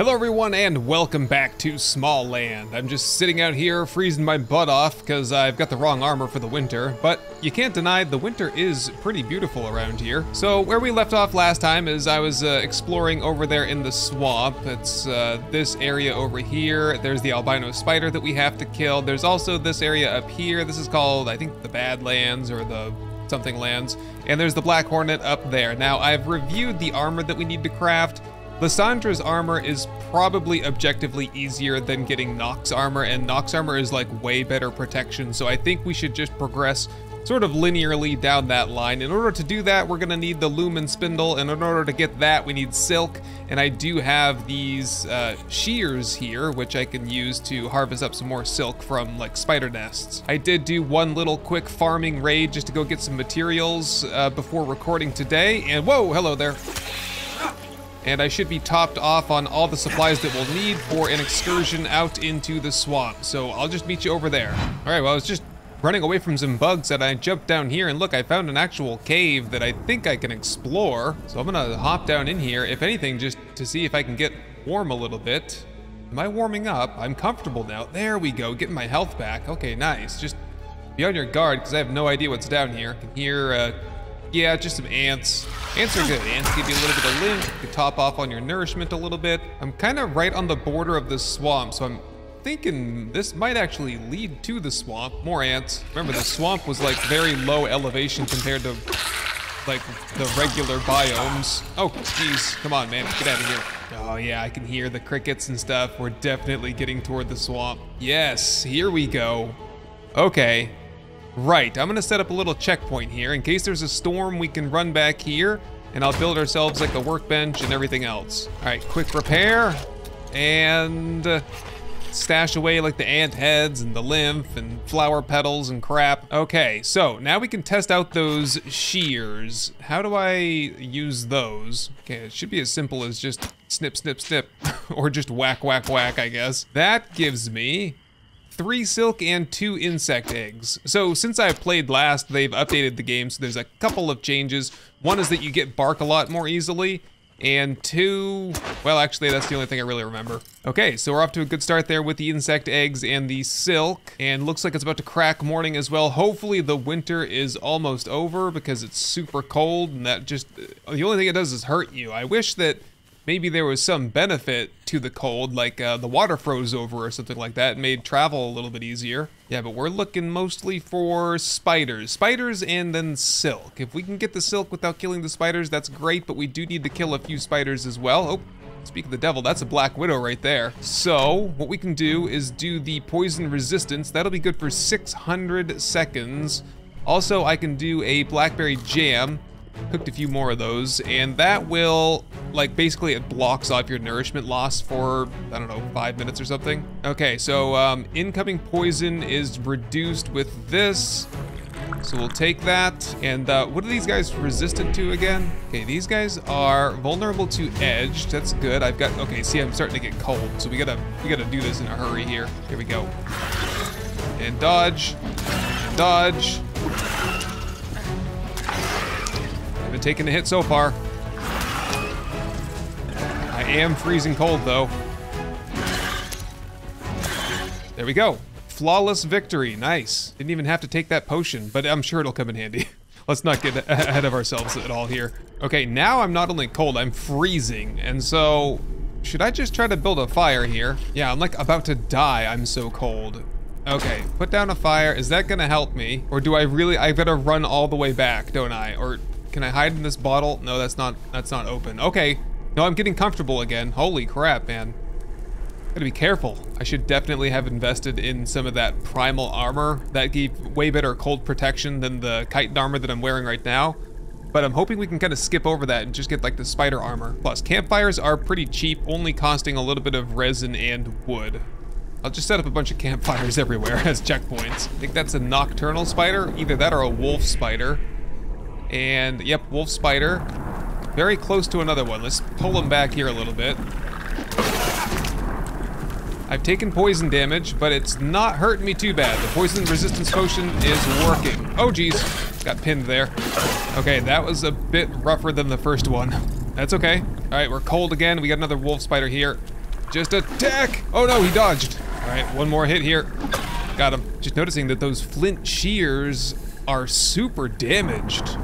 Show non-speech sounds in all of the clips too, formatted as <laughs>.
Hello everyone and welcome back to Smalland. I'm just sitting out here freezing my butt off because I've got the wrong armor for the winter, but you can't deny the winter is pretty beautiful around here. So where we left off last time is I was uh, exploring over there in the swamp. It's uh, this area over here. There's the albino spider that we have to kill. There's also this area up here. This is called, I think, the Badlands or the something lands. And there's the Black Hornet up there. Now I've reviewed the armor that we need to craft. Lisandra's armor is probably objectively easier than getting Nox armor, and Nox armor is like way better protection, so I think we should just progress sort of linearly down that line. In order to do that, we're gonna need the lumen spindle, and in order to get that, we need silk, and I do have these uh, shears here, which I can use to harvest up some more silk from like spider nests. I did do one little quick farming raid just to go get some materials uh, before recording today, and whoa, hello there and I should be topped off on all the supplies that we'll need for an excursion out into the swamp. So I'll just meet you over there. All right, well, I was just running away from some bugs and I jumped down here and look, I found an actual cave that I think I can explore. So I'm gonna hop down in here, if anything, just to see if I can get warm a little bit. Am I warming up? I'm comfortable now. There we go, getting my health back. Okay, nice. Just be on your guard because I have no idea what's down here. I can hear uh, yeah, just some ants. Ants are good. Ants give you a little bit of lymph. You top off on your nourishment a little bit. I'm kind of right on the border of the swamp, so I'm thinking this might actually lead to the swamp. More ants. Remember, the swamp was like very low elevation compared to like the regular biomes. Oh, jeez. Come on, man. Get out of here. Oh, yeah, I can hear the crickets and stuff. We're definitely getting toward the swamp. Yes, here we go. Okay, Right, I'm gonna set up a little checkpoint here. In case there's a storm, we can run back here, and I'll build ourselves like a workbench and everything else. All right, quick repair, and uh, stash away like the ant heads and the lymph and flower petals and crap. Okay, so now we can test out those shears. How do I use those? Okay, it should be as simple as just snip, snip, snip, <laughs> or just whack, whack, whack, I guess. That gives me three silk and two insect eggs. So since I've played last, they've updated the game, so there's a couple of changes. One is that you get bark a lot more easily, and two, well, actually, that's the only thing I really remember. Okay, so we're off to a good start there with the insect eggs and the silk, and looks like it's about to crack morning as well. Hopefully the winter is almost over because it's super cold, and that just, the only thing it does is hurt you. I wish that maybe there was some benefit to the cold, like uh, the water froze over or something like that, and made travel a little bit easier. Yeah, but we're looking mostly for spiders. Spiders and then silk. If we can get the silk without killing the spiders, that's great, but we do need to kill a few spiders as well. Oh, Speak of the devil, that's a Black Widow right there. So, what we can do is do the poison resistance. That'll be good for 600 seconds. Also, I can do a blackberry jam cooked a few more of those, and that will, like, basically it blocks off your nourishment loss for, I don't know, five minutes or something. Okay, so um, incoming poison is reduced with this. So we'll take that. And uh, what are these guys resistant to again? Okay, these guys are vulnerable to edge. That's good. I've got, okay, see, I'm starting to get cold. So we gotta, we gotta do this in a hurry here. Here we go. And dodge, dodge, Haven't taken a hit so far. I am freezing cold, though. There we go. Flawless victory. Nice. Didn't even have to take that potion, but I'm sure it'll come in handy. <laughs> Let's not get ahead of ourselves at all here. Okay, now I'm not only cold, I'm freezing. And so, should I just try to build a fire here? Yeah, I'm like about to die. I'm so cold. Okay, put down a fire. Is that gonna help me? Or do I really, I've gotta run all the way back, don't I? Or can I hide in this bottle? No, that's not, that's not open. Okay. No, I'm getting comfortable again. Holy crap, man. Gotta be careful. I should definitely have invested in some of that primal armor. That gave way better cold protection than the chitin armor that I'm wearing right now. But I'm hoping we can kind of skip over that and just get like the spider armor. Plus, campfires are pretty cheap, only costing a little bit of resin and wood. I'll just set up a bunch of campfires <laughs> everywhere as checkpoints. I think that's a nocturnal spider, either that or a wolf spider. And, yep, wolf spider. Very close to another one. Let's pull him back here a little bit. I've taken poison damage, but it's not hurting me too bad. The poison resistance potion is working. Oh, geez. Got pinned there. Okay, that was a bit rougher than the first one. That's okay. All right, we're cold again. We got another wolf spider here. Just attack! Oh no, he dodged. All right, one more hit here. Got him. Just noticing that those flint shears are super damaged.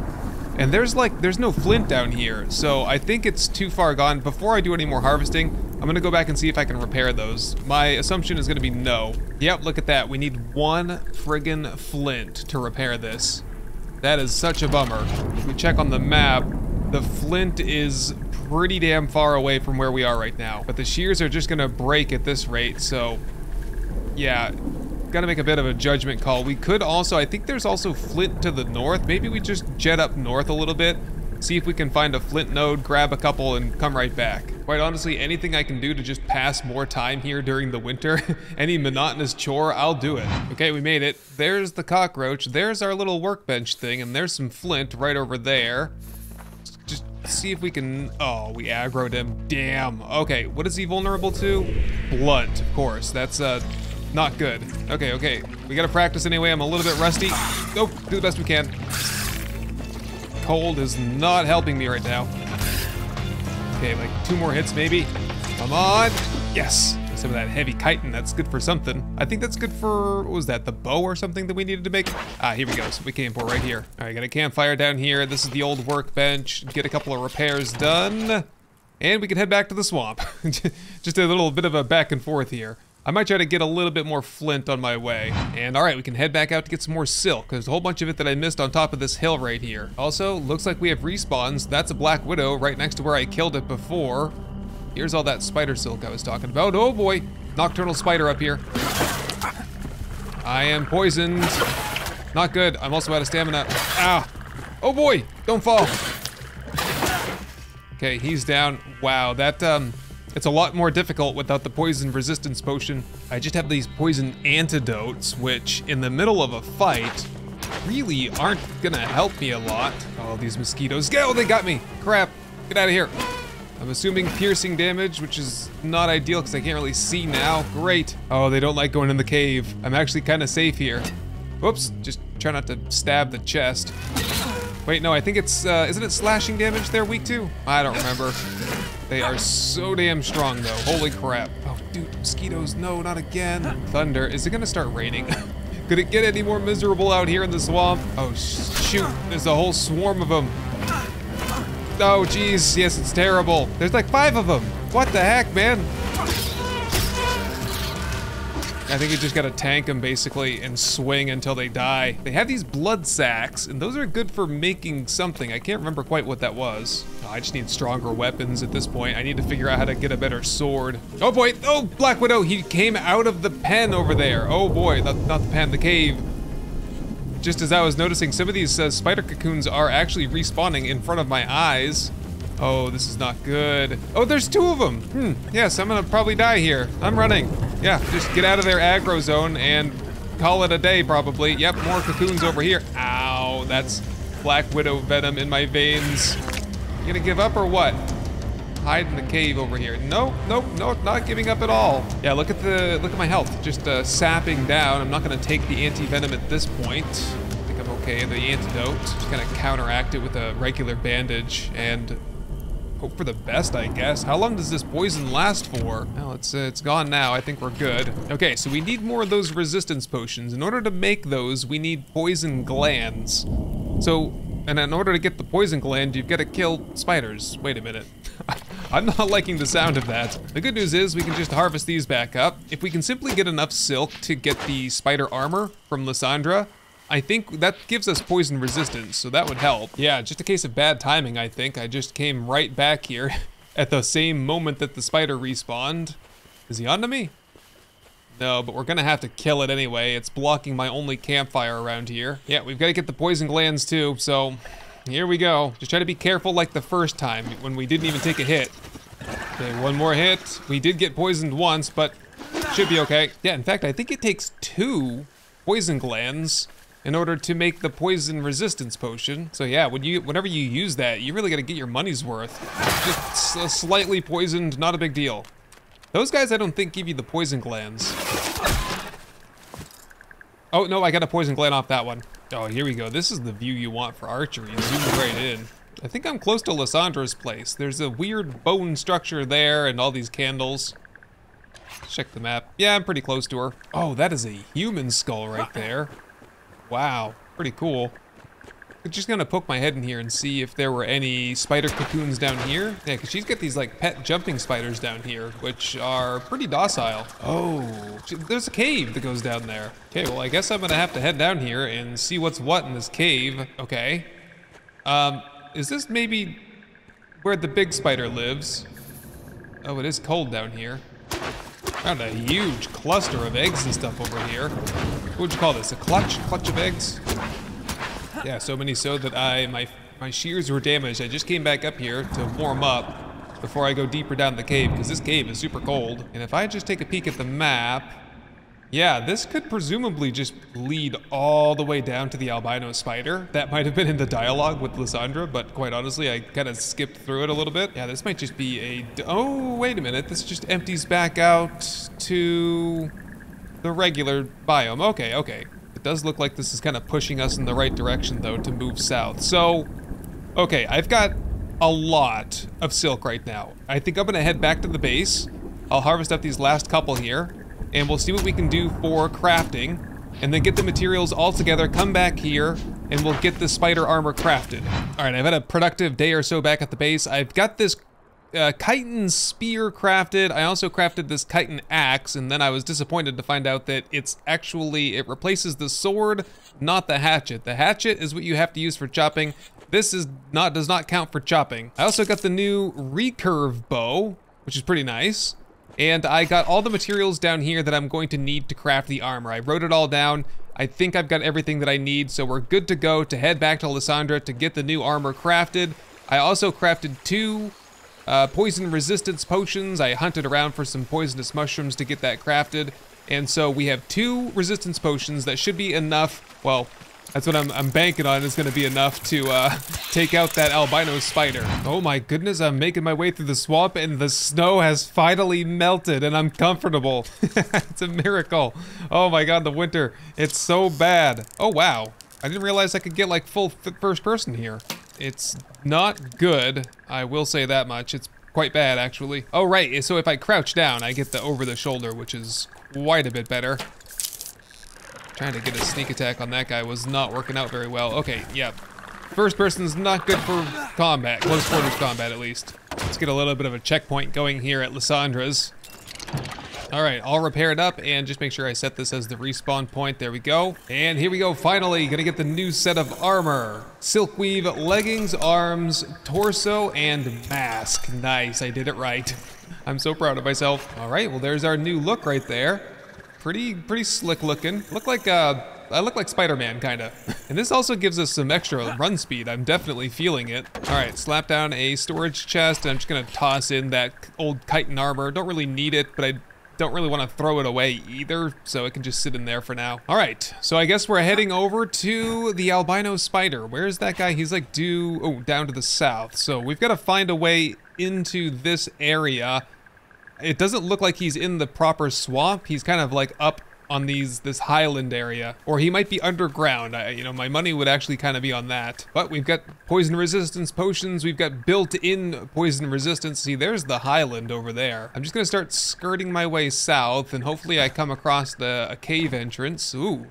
And there's like, there's no flint down here, so I think it's too far gone. Before I do any more harvesting, I'm gonna go back and see if I can repair those. My assumption is gonna be no. Yep, look at that. We need one friggin' flint to repair this. That is such a bummer. If we check on the map, the flint is pretty damn far away from where we are right now. But the shears are just gonna break at this rate, so yeah, gotta make a bit of a judgment call. We could also, I think there's also flint to the north. Maybe we just jet up north a little bit, see if we can find a flint node, grab a couple, and come right back. Quite honestly, anything I can do to just pass more time here during the winter, <laughs> any monotonous chore, I'll do it. Okay, we made it. There's the cockroach. There's our little workbench thing, and there's some flint right over there. Just see if we can, oh, we aggroed him. Damn. Okay, what is he vulnerable to? Blunt, of course. That's, uh, not good. Okay, okay. We gotta practice anyway. I'm a little bit rusty. Oh, do the best we can. Cold is not helping me right now. Okay, like two more hits maybe. Come on. Yes. Some of that heavy chitin, that's good for something. I think that's good for, what was that, the bow or something that we needed to make? Ah, here we go, so we came for right here. All right, got a campfire down here. This is the old workbench. Get a couple of repairs done. And we can head back to the swamp. <laughs> Just a little bit of a back and forth here. I might try to get a little bit more flint on my way. And all right, we can head back out to get some more silk. There's a whole bunch of it that I missed on top of this hill right here. Also, looks like we have respawns. That's a black widow right next to where I killed it before. Here's all that spider silk I was talking about. Oh boy, nocturnal spider up here. I am poisoned. Not good. I'm also out of stamina. Ah. Oh boy, don't fall. Okay, he's down. Wow, that um it's a lot more difficult without the poison resistance potion. I just have these poison antidotes, which in the middle of a fight really aren't gonna help me a lot. Oh, these mosquitoes. Oh, they got me. Crap. Get out of here. I'm assuming piercing damage, which is not ideal because I can't really see now. Great. Oh, they don't like going in the cave. I'm actually kind of safe here. Whoops, just try not to stab the chest. Wait, no, I think it's, uh, isn't it slashing damage they're weak to? I don't remember. They are so damn strong though. Holy crap. Oh, dude, mosquitoes, no, not again. Thunder, is it gonna start raining? <laughs> Could it get any more miserable out here in the swamp? Oh, shoot, there's a whole swarm of them. Oh, geez, yes, it's terrible. There's like five of them. What the heck, man? I think you just gotta tank them basically and swing until they die. They have these blood sacks, and those are good for making something. I can't remember quite what that was. Oh, I just need stronger weapons at this point. I need to figure out how to get a better sword. Oh boy, oh, Black Widow, he came out of the pen over there. Oh boy, not, not the pen, the cave. Just as I was noticing, some of these uh, spider cocoons are actually respawning in front of my eyes. Oh, this is not good. Oh, there's two of them. Hmm, yes, I'm gonna probably die here. I'm running. Yeah, just get out of their aggro zone and call it a day, probably. Yep, more cocoons over here. Ow, that's Black Widow venom in my veins. You gonna give up or what? Hide in the cave over here. Nope, nope, nope, not giving up at all. Yeah, look at the, look at my health. Just uh, sapping down. I'm not gonna take the anti-venom at this point. I think I'm okay. The antidote, just kind of counteract it with a regular bandage and hope for the best, I guess. How long does this poison last for? Well, it's, uh, it's gone now. I think we're good. Okay, so we need more of those resistance potions. In order to make those, we need poison glands. So, and in order to get the poison gland, you've got to kill spiders. Wait a minute. <laughs> I'm not liking the sound of that. The good news is we can just harvest these back up. If we can simply get enough silk to get the spider armor from Lisandra, I think that gives us poison resistance, so that would help. Yeah, just a case of bad timing, I think. I just came right back here <laughs> at the same moment that the spider respawned. Is he onto me? No, but we're gonna have to kill it anyway. It's blocking my only campfire around here. Yeah, we've got to get the poison glands too, so here we go. Just try to be careful like the first time when we didn't even take a hit. Okay, one more hit. We did get poisoned once, but should be okay. Yeah, in fact, I think it takes two poison glands in order to make the poison resistance potion. So yeah, when you, whenever you use that, you really gotta get your money's worth. Just slightly poisoned, not a big deal. Those guys I don't think give you the poison glands. Oh, no, I got a poison gland off that one. Oh, here we go. This is the view you want for archery. Zoom right in. I think I'm close to Lisandra's place. There's a weird bone structure there and all these candles. Check the map. Yeah, I'm pretty close to her. Oh, that is a human skull right there. Wow, pretty cool. I'm just gonna poke my head in here and see if there were any spider cocoons down here. Yeah, because she's got these like pet jumping spiders down here, which are pretty docile. Oh, there's a cave that goes down there. Okay, well, I guess I'm gonna have to head down here and see what's what in this cave. Okay. Um, is this maybe where the big spider lives? Oh, it is cold down here. Found a huge cluster of eggs and stuff over here. What would you call this? A clutch? Clutch of eggs? Yeah, so many so that I my my shears were damaged. I just came back up here to warm up before I go deeper down the cave because this cave is super cold. And if I just take a peek at the map, yeah, this could presumably just lead all the way down to the albino spider. That might have been in the dialogue with Lisandra, but quite honestly, I kind of skipped through it a little bit. Yeah, this might just be a... Oh, wait a minute. This just empties back out to the regular biome. Okay, okay It does look like this is kind of pushing us in the right direction, though, to move south. So, okay, I've got a lot of silk right now. I think I'm going to head back to the base. I'll harvest up these last couple here, and we'll see what we can do for crafting, and then get the materials all together, come back here, and we'll get the spider armor crafted. All right, I've had a productive day or so back at the base. I've got this uh, chitin spear crafted. I also crafted this chitin axe, and then I was disappointed to find out that it's actually, it replaces the sword, not the hatchet. The hatchet is what you have to use for chopping. This is not does not count for chopping. I also got the new recurve bow, which is pretty nice. And I got all the materials down here that I'm going to need to craft the armor. I wrote it all down. I think I've got everything that I need, so we're good to go to head back to Lisandra to get the new armor crafted. I also crafted two uh, poison resistance potions. I hunted around for some poisonous mushrooms to get that crafted. And so we have two resistance potions that should be enough. Well, that's what I'm, I'm banking on is going to be enough to uh, take out that albino spider. Oh my goodness, I'm making my way through the swamp and the snow has finally melted and I'm comfortable. <laughs> it's a miracle. Oh my god, the winter. It's so bad. Oh wow. I didn't realize I could get like full first person here. It's not good, I will say that much. It's quite bad, actually. Oh, right, so if I crouch down, I get the over the shoulder, which is quite a bit better. Trying to get a sneak attack on that guy was not working out very well. Okay, yeah. First person's not good for combat, close quarters combat at least. Let's get a little bit of a checkpoint going here at Lisandra's. All right, I'll repair it up and just make sure I set this as the respawn point. There we go. And here we go, finally, gonna get the new set of armor. Silkweave, leggings, arms, torso, and mask. Nice, I did it right. <laughs> I'm so proud of myself. All right, well, there's our new look right there. Pretty, pretty slick looking. Look like, uh, I look like Spider-Man, kinda. And this also gives us some extra run speed. I'm definitely feeling it. All right, slap down a storage chest. I'm just gonna toss in that old chitin armor. Don't really need it, but I don't really want to throw it away either, so it can just sit in there for now. All right, so I guess we're heading over to the albino spider. Where's that guy? He's like due, oh, down to the south. So we've got to find a way into this area. It doesn't look like he's in the proper swamp. He's kind of like up on these this highland area or he might be underground I, you know my money would actually kind of be on that but we've got poison resistance potions we've got built-in poison resistance see there's the highland over there i'm just gonna start skirting my way south and hopefully i come across the a cave entrance ooh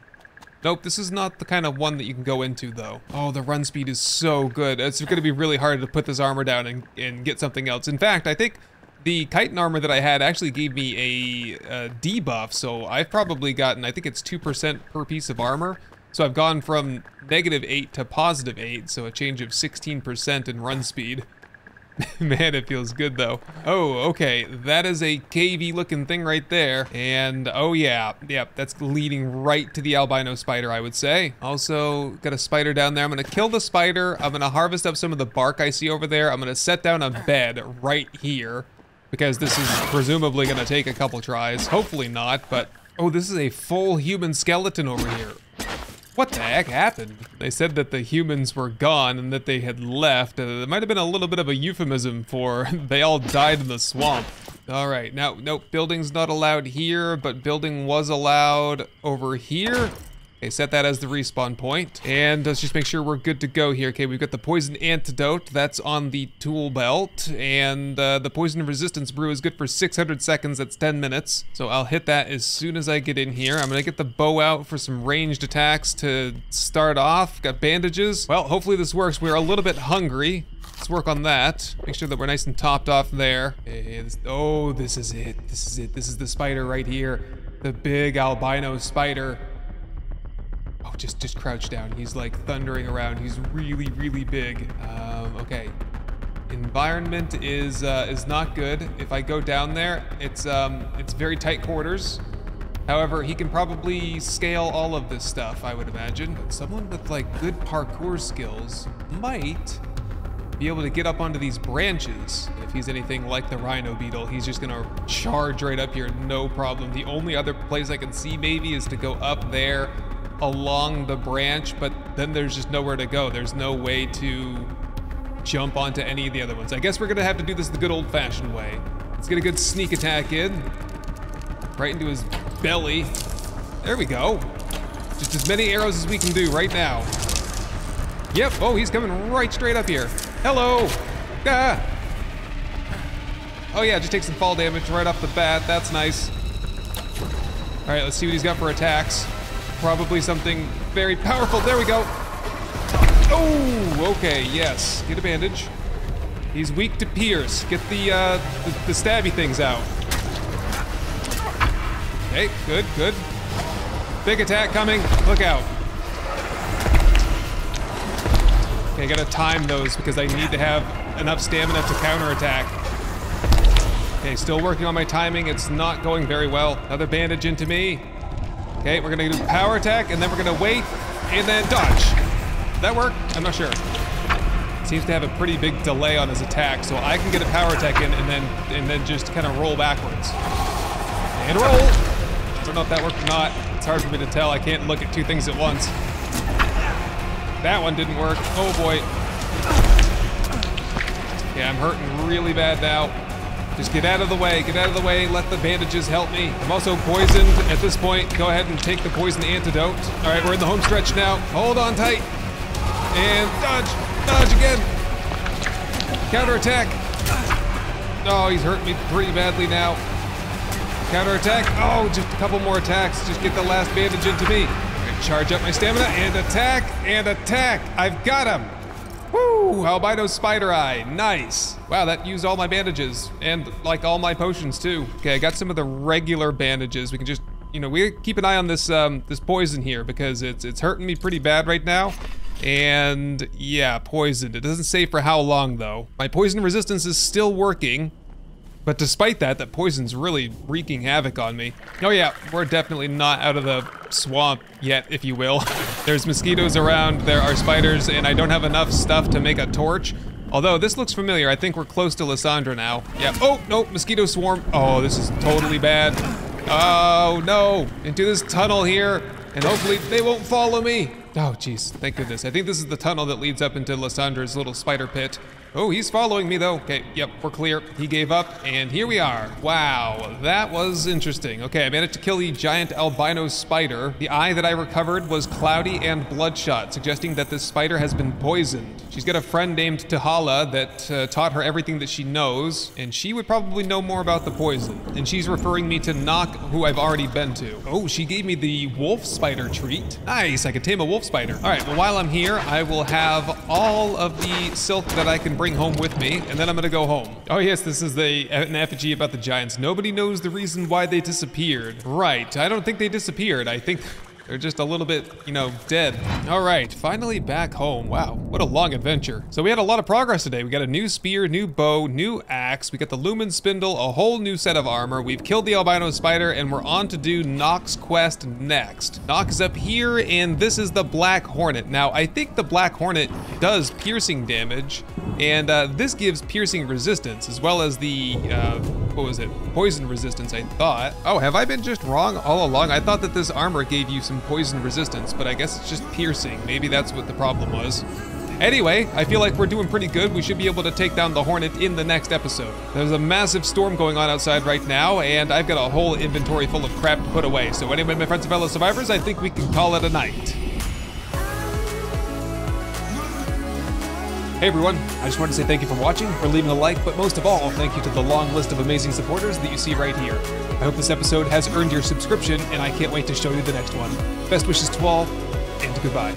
Nope, this is not the kind of one that you can go into, though. Oh, the run speed is so good. It's going to be really hard to put this armor down and, and get something else. In fact, I think the chitin armor that I had actually gave me a, a debuff, so I've probably gotten, I think it's 2% per piece of armor. So I've gone from negative 8 to positive 8, so a change of 16% in run speed. <laughs> Man, it feels good though. Oh, okay, that is a cavey looking thing right there. And oh yeah, yep, that's leading right to the albino spider, I would say. Also, got a spider down there. I'm gonna kill the spider. I'm gonna harvest up some of the bark I see over there. I'm gonna set down a bed right here because this is presumably going to take a couple tries. Hopefully not, but... Oh, this is a full human skeleton over here. What the heck happened? They said that the humans were gone and that they had left. Uh, it might have been a little bit of a euphemism for <laughs> they all died in the swamp. All right, now, nope, building's not allowed here, but building was allowed over here. Okay, set that as the respawn point. And let's just make sure we're good to go here. Okay, we've got the poison antidote. That's on the tool belt. And uh, the poison resistance brew is good for 600 seconds. That's 10 minutes. So I'll hit that as soon as I get in here. I'm gonna get the bow out for some ranged attacks to start off. Got bandages. Well, hopefully this works. We're a little bit hungry. Let's work on that. Make sure that we're nice and topped off there. Oh, this is it. This is it. This is the spider right here. The big albino spider. Just just crouch down. He's like thundering around. He's really, really big. Um, okay. Environment is uh, is not good. If I go down there, it's um, it's very tight quarters. However, he can probably scale all of this stuff, I would imagine. But Someone with like good parkour skills might be able to get up onto these branches. If he's anything like the rhino beetle, he's just gonna charge right up here, no problem. The only other place I can see maybe is to go up there along the branch, but then there's just nowhere to go. There's no way to jump onto any of the other ones. I guess we're gonna have to do this the good old fashioned way. Let's get a good sneak attack in. Right into his belly. There we go. Just as many arrows as we can do right now. Yep, oh, he's coming right straight up here. Hello! Ah! Oh yeah, just take some fall damage right off the bat. That's nice. All right, let's see what he's got for attacks. Probably something very powerful. There we go. Oh, okay, yes. Get a bandage. He's weak to pierce. Get the, uh, the, the stabby things out. Okay, good, good. Big attack coming. Look out. Okay, I gotta time those because I need to have enough stamina to counterattack. Okay, still working on my timing. It's not going very well. Another bandage into me. Okay, we're gonna do power attack and then we're gonna wait and then dodge. That work? I'm not sure. Seems to have a pretty big delay on his attack, so I can get a power attack in and then and then just kind of roll backwards. And roll! I don't know if that worked or not. It's hard for me to tell. I can't look at two things at once. That one didn't work. Oh boy. Yeah, I'm hurting really bad now. Just get out of the way, get out of the way, let the bandages help me. I'm also poisoned at this point. Go ahead and take the poison antidote. All right, we're in the home stretch now. Hold on tight. And dodge, dodge again. Counterattack. Oh, he's hurting me pretty badly now. Counterattack. Oh, just a couple more attacks. Just get the last bandage into me. Charge up my stamina and attack and attack. I've got him. Woo! Albino spider eye. Nice. Wow, that used all my bandages and like all my potions too. Okay, I got some of the regular bandages. We can just, you know, we keep an eye on this um, this poison here because it's it's hurting me pretty bad right now. And yeah, poisoned. It doesn't say for how long though. My poison resistance is still working. But despite that, that poison's really wreaking havoc on me. Oh yeah, we're definitely not out of the swamp yet, if you will. <laughs> There's mosquitoes around, there are spiders, and I don't have enough stuff to make a torch. Although, this looks familiar. I think we're close to Lisandra now. Yeah, oh, no, mosquito swarm. Oh, this is totally bad. Oh, no, into this tunnel here, and hopefully they won't follow me. Oh, jeez, thank goodness. I think this is the tunnel that leads up into Lisandra's little spider pit. Oh, he's following me though. Okay, yep, we're clear. He gave up, and here we are. Wow, that was interesting. Okay, I managed to kill the giant albino spider. The eye that I recovered was cloudy and bloodshot, suggesting that this spider has been poisoned. She's got a friend named Tahala that uh, taught her everything that she knows, and she would probably know more about the poison. And she's referring me to Nock, who I've already been to. Oh, she gave me the wolf spider treat. Nice, I could tame a wolf spider. All right, well, while I'm here, I will have all of the silk that I can bring home with me, and then I'm gonna go home. Oh yes, this is the an effigy about the giants. Nobody knows the reason why they disappeared. Right, I don't think they disappeared. I think they're just a little bit, you know, dead. All right, finally back home. Wow, what a long adventure. So we had a lot of progress today. We got a new spear, new bow, new axe. We got the lumen spindle, a whole new set of armor. We've killed the albino spider, and we're on to do Nock's quest next. Nock is up here, and this is the Black Hornet. Now, I think the Black Hornet does piercing damage, and uh, this gives piercing resistance, as well as the, uh, what was it? Poison resistance, I thought. Oh, have I been just wrong all along? I thought that this armor gave you some poison resistance, but I guess it's just piercing. Maybe that's what the problem was. Anyway, I feel like we're doing pretty good. We should be able to take down the Hornet in the next episode. There's a massive storm going on outside right now, and I've got a whole inventory full of crap to put away. So anyway, my friends and fellow survivors, I think we can call it a night. Hey everyone, I just wanted to say thank you for watching, for leaving a like, but most of all, thank you to the long list of amazing supporters that you see right here. I hope this episode has earned your subscription, and I can't wait to show you the next one. Best wishes to all, and goodbye.